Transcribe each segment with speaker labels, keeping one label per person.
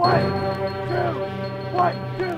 Speaker 1: One, two, one, two.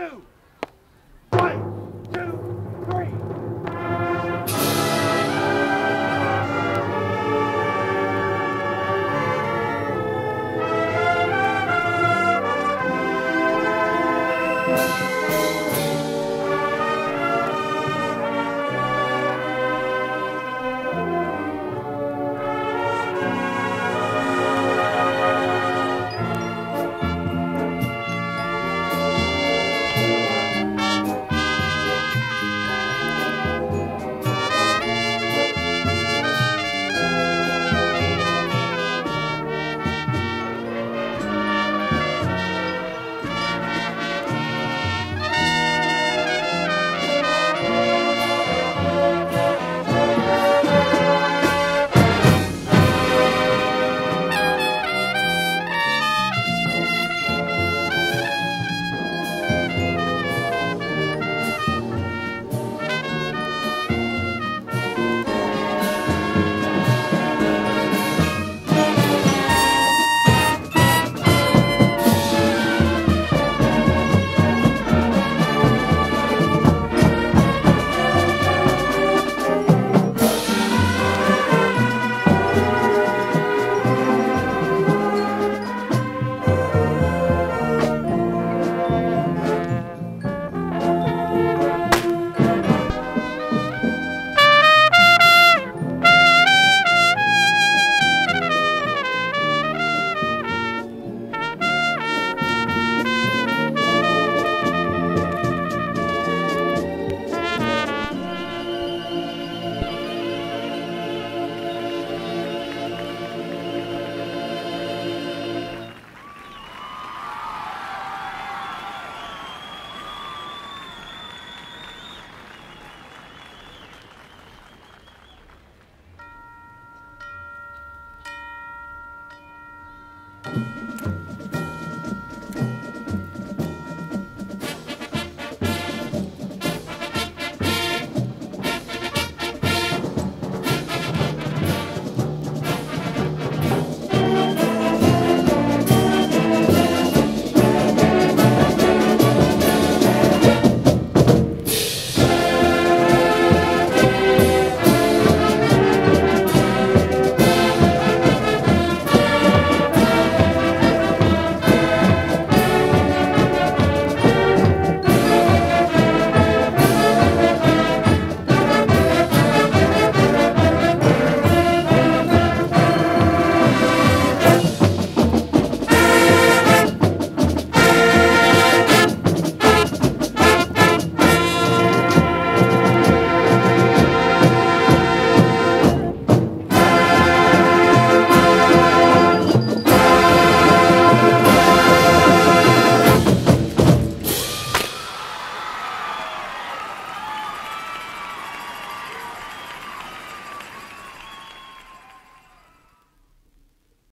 Speaker 1: two.